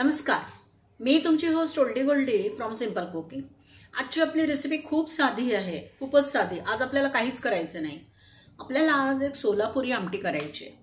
नमस्कार. मी तुमची host Oldie Goldie from Simple Cooking आजची आपली रेसिपी खूप साधी आहे खूपच साधी. आज आपल्याला काहीच करायचं नाही. आपल्याला आज एक सोलापुरी आमटी करायची आहे.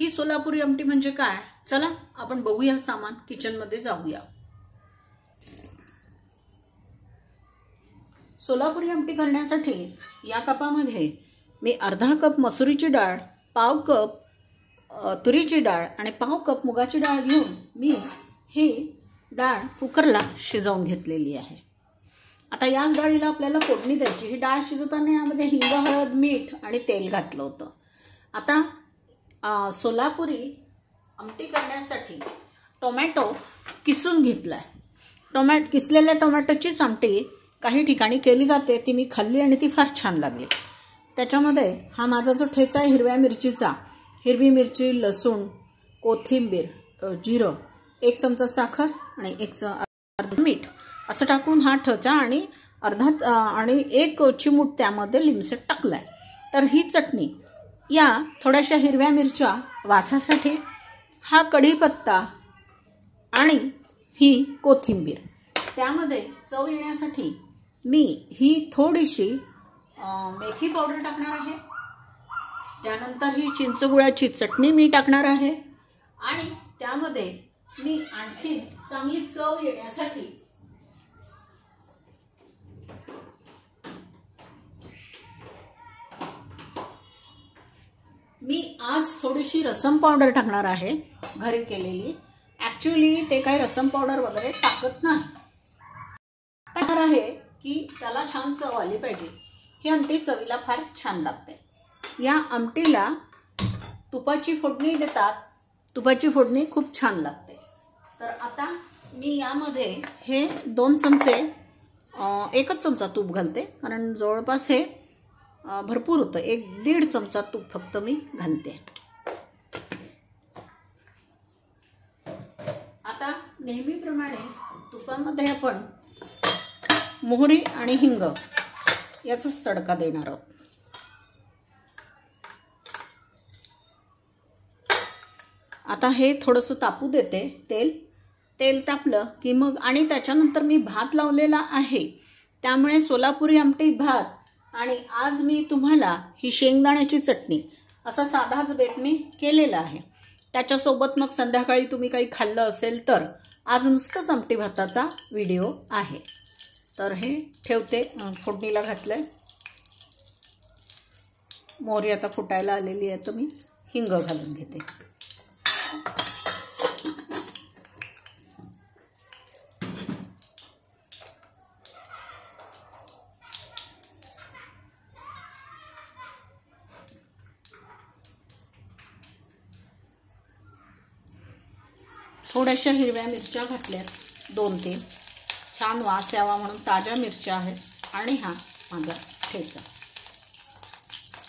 ही सोलापुरी आमटी म्हणजे काय? चला आपण बघूया सामान. किचनमध्ये जाऊया. सोलापुरी आमटी करण्यासाठी या कपामध्ये मी अर्धा कप मसुरीची डाळ पाव कप तुरीची डाळ आणि पाव कप मुगाची डाळ घेऊन मी ही डाळ कुकरला शिजवून घेतलेली आहे. आता याच डाळीला आपल्याला फोडणी द्यायची. ही डाळ शिजवताना यामध्ये हिंग हळद मीठ आणि तेल घातलं होतं. आता सोलापुरी आमटी करण्यासाठी टोमॅटो किसून घेतला आहे टोमॅट किसलेल्या टोमॅटोचीच आमटी काही ठिकाणी केली जाते. ती मी खाल्ली आणि ती फार छान लागली. त्याच्यामध्ये हा माझा जो ठेचा आहे हिरव्या मिरचीचा हिरवी मिरची लसूण कोथिंबीर जिरं एक चमचा साखर आणि एक च अर्ध मीठ. असं टाकून हा ठचा आणि अर्धा आणि एक चिमूट त्यामध्ये लिमसेट टाकला आहे तर ही चटणी या थोड्याशा हिरव्या मिरच्या वासासाठी हा कढीपत्ता आणि ही कोथिंबीर. त्यामध्ये चव येण्यासाठी मी ही थोडीशी मेथी पावडर टाकणार आहे. त्यानंतर ही चिंचगुळाची चटणी मी टाकणार आहे. आणि त्यामध्ये मी आणखी चांगली चव येण्यासाठी मी आज थोडीशी रसम पावडर टाकणार आहे घरी केलेली. ॲक्च्युली ते काही रसम पावडर वगैरे टाकत नाही. टाकणार आहे की त्याला छान चव आली पाहिजे. ही आमटी चवीला फार छान लागते. या आमटीला तुपाची फोडणी देतात. तुपाची फोडणी खूप छान लागते. तर आता मी यामध्ये हे दोन चमचे एकच चमचा तूप घालते. कारण जवळपास हे भरपूर होतं. एक दीड चमचा तूप फक्त मी घालते. आता नेहमीप्रमाणे तुपामध्ये आपण मोहरी आणि हिंग याचाच तडका देणार आहोत. आता हे थोडंसं तापू देते तेल. तेल तापलं की मग आणि त्याच्यानंतर मी भात लावलेला आहे. त्यामुळे सोलापुरी आमटी भात आणि आज मी तुम्हाला ही शेंगदाण्याची चटणी असा साधाच बेत मी केलेला आहे. त्याच्यासोबत मग संध्याकाळी तुम्ही काही खाल्लं असेल तर आज नुसतंच आमटी भाताचा व्हिडिओ आहे. तर हे ठेवते. फोडणीला घातलं आहे मोहरी आता फुटायला आलेली आहे तर मी हिंग घालून घेते. थोड्याशा हिरव्या मिरच्या घातल्यात. दोन तीन. छान वास यावा म्हणून ताज्या मिरच्या आहेत आणि हा माझा ठेचा.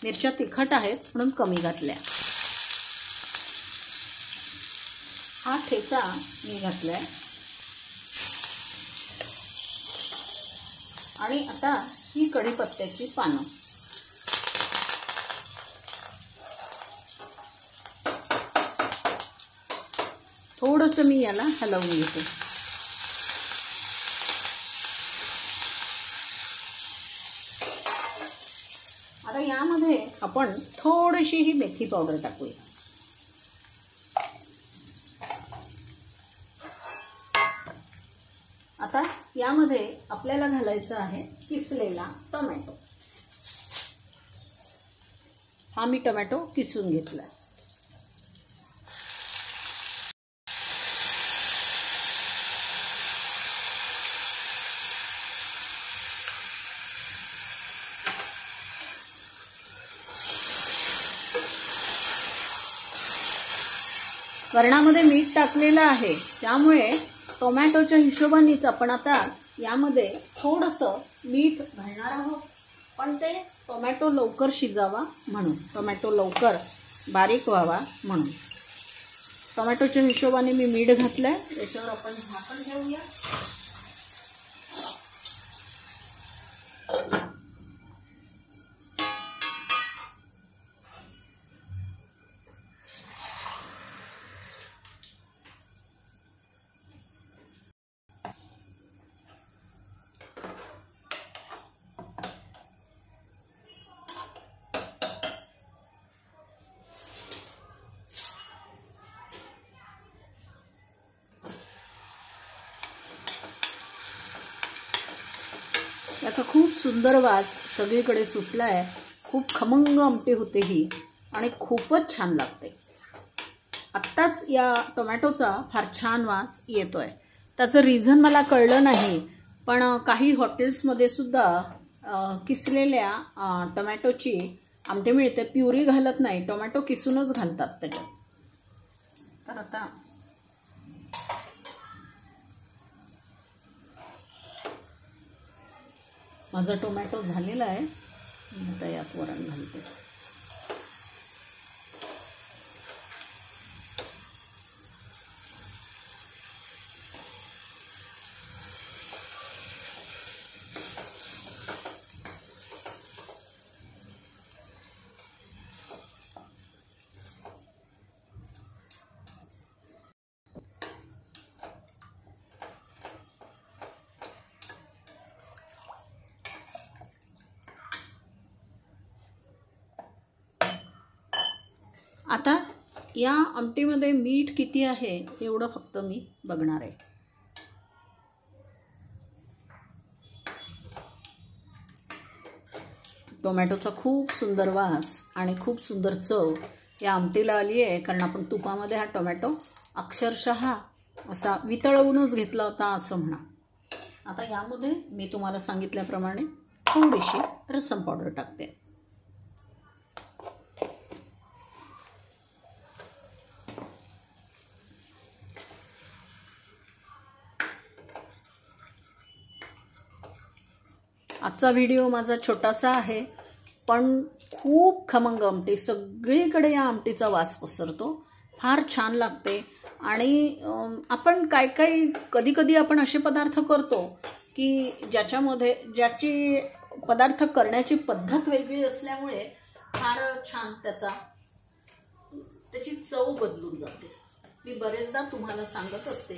मिरच्या तिखट आहेत म्हणून कमी घातल्या. हा ठेचा मी घातलाय. आणि आता ही कढीपत्त्याची पानं. थोडंसं मी याला हलवून घेते. आता यामध्ये आपण थोडीशी ही मेथी पावडर टाकूया. आता यामध्ये आपल्याला घालायचं आहे किसलेला टोमॅटो. हा मी टोमॅटो किसून घेतला वरणामध्ये मीठ टाकलेलं आहे. त्यामुळे टोमॅटोच्या हिशोबानेच आपण आता यामध्ये थोडंसं मीठ घालणार आहोत. पण ते टोमॅटो लवकर शिजावा म्हणून. टोमॅटो लवकर बारीक व्हावा म्हणून. टोमॅटोच्या हिशोबाने मी मीठ घातलं आहे याच्यावर आपण झाकण घेऊया असा खूप सुंदर वास सगळीकडे सुटला आहे खूप खमंग आमटी होते ही आणि खूपच छान लागते. आत्ताच या टोमॅटोचा फार छान वास येतो आहे त्याचं रिझन मला कळलं नाही पण काही हॉटेल्समध्ये सुद्धा किसलेल्या टोमॅटोची आमटे मिळते. प्युरी घालत नाही टोमॅटो किसूनच घालतात त्याच्यात. तर आता माझा टोमॅटो झालेला आहे. आता यात वरण घालते. आता या आमटीमध्ये मीठ किती आहे एवढं फक्त मी बघणार आहे. टोमॅटोचा खूप सुंदर वास आणि खूप सुंदर चव या आमटीला आली आहे कारण आपण तुपामध्ये हा टोमॅटो अक्षरशः असा वितळवूनच घेतला होता असं म्हणा. आता यामध्ये मी तुम्हाला सांगितल्याप्रमाणे थोडीशी रसम पावडर टाकते. आजचा व्हिडिओ माझा छोटासा आहे पण खूप खमंग आमटी. सगळीकडे या आमटीचा वास पसरतो. फार छान लागते. आणि आपण काय काय कधी कधी आपण असे पदार्थ करतो की ज्याच्यामध्ये ज्याची पदार्थ करण्याची पद्धत वेगळी असल्यामुळे फार छान त्याचा त्याची चव बदलून जाते. मी बरेचदा तुम्हाला सांगत असते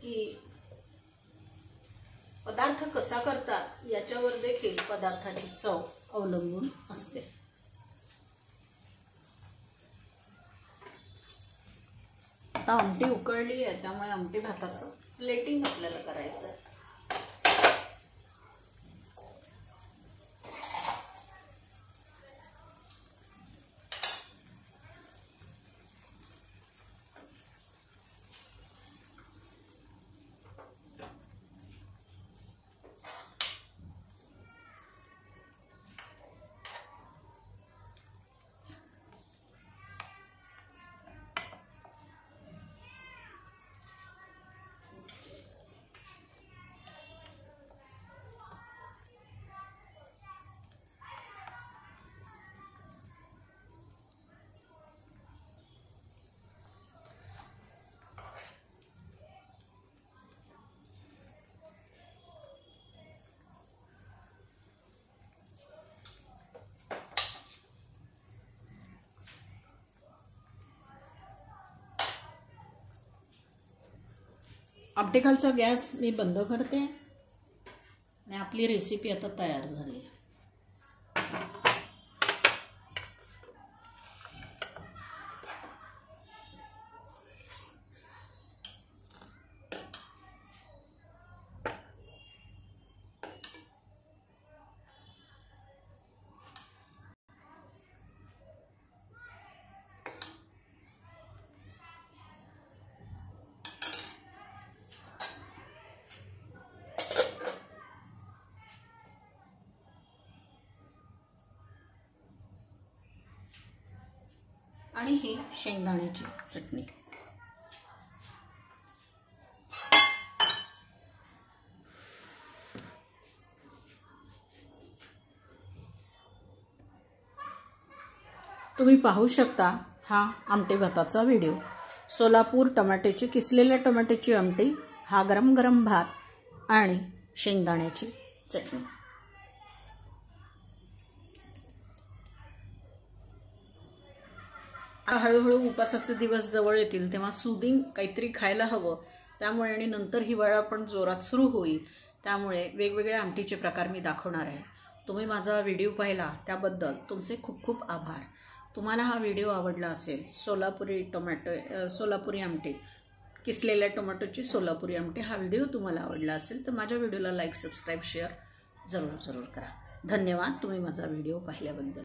की पदार्थ कसा करतात याच्यावर देखील पदार्थाची चव अवलंबून असते. आता आमटी उकळली आहे त्यामुळे आमटी भाताचं प्लेटिंग आपल्याला करायचं आहे आपटेखालचा गॅस मी बंद करते आणि आपली रेसिपी आता तयार झाली आणि ही शेंगदाण्याची चटणी. तुम्ही पाहू शकता हा आमटे भाताचा व्हिडिओ. सोलापूर टमाट्याची किसलेल्या टमाट्याची आमटी हा गरम गरम भात आणि शेंगदाण्याची चटणी. हळूहळू उपासाचे दिवस जवळ येतील तेव्हा सुदिंग काहीतरी खायला हवं. त्यामुळे आणि नंतर हिवाळा पण जोरात सुरू होईल. त्यामुळे वेगवेगळे आमटीचे प्रकार मी दाखवणार आहे. तुम्ही माझा व्हिडिओ पाहिला त्याबद्दल तुमचे खूप खूप आभार. तुम्हाला हा व्हिडिओ आवडला असेल सोलापुरी टोमॅटो सोलापुरी आमटी किसलेल्या टोमॅटोची सोलापुरी आमटी हा व्हिडिओ तुम्हाला आवडला असेल तर माझ्या व्हिडिओला लाईक सबस्क्राईब शेअर जरूर जरूर करा. धन्यवाद तुम्ही माझा व्हिडिओ पाहिल्याबद्दल.